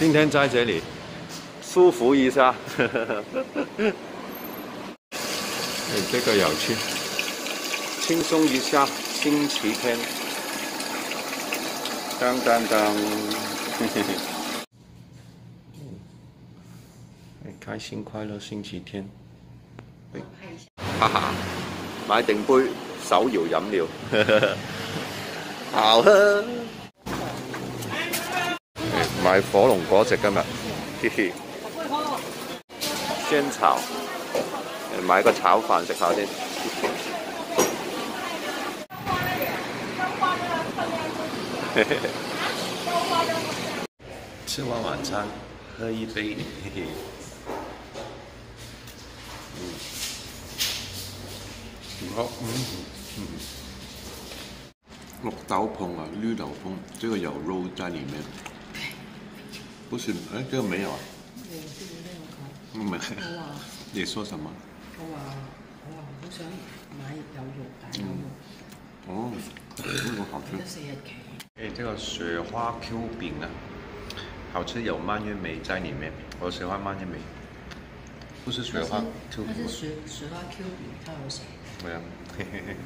今天在这里舒服一下。哎，这个有趣，轻松一下，星期天。当当当，嘿嘿嘿。哎，开心快乐星期天。哎，哈哈，买定杯手摇饮料，好喝。买火龙果食今日，嘻嘻。先炒，买个炒饭食下先。吃完晚餐，喝一杯，嘿嘿。嗯，好，嗯嗯。绿豆碰啊，绿豆碰，这个有肉在里面。不是，哎，这个没有啊。没有。没。你说什么？我话，我话好想买有肉大有肉。哦，这个好吃。四日期。哎，这个雪花 Q 饼啊，好吃，有蔓越莓在里面。我喜欢蔓越莓。不是雪花 Q 饼。它是雪雪花 Q 饼，它好食。对啊，嘿嘿嘿。